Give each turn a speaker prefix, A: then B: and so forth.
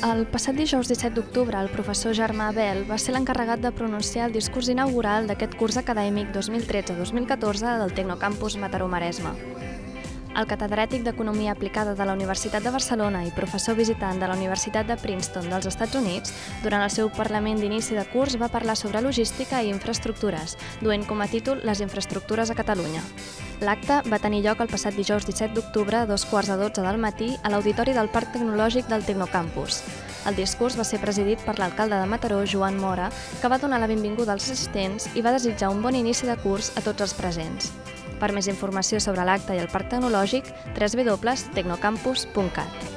A: El passat dijous 17 d'octubre, el professor Germà Abel va ser l'encarregat de pronunciar el discurs inaugural d'aquest curs acadèmic 2013-2014 del Tecnocampus Mataró-Maresme. El catedràtic d'Economia Aplicada de la Universitat de Barcelona i professor visitant de la Universitat de Princeton dels Estats Units, durant el seu Parlament d'inici de curs va parlar sobre logística i infraestructures, duent com a títol Les infraestructures a Catalunya. L'acte va tenir lloc el passat dijous 17 d'octubre a dos quarts de 12 del matí a l'Auditori del Parc Tecnològic del Tecnocampus. El discurs va ser presidit per l'alcalde de Mataró, Joan Mora, que va donar la benvinguda als assistents i va desitjar un bon inici de curs a tots els presents. Per més informació sobre l'acte i el Parc Tecnològic, www.tecnocampus.cat.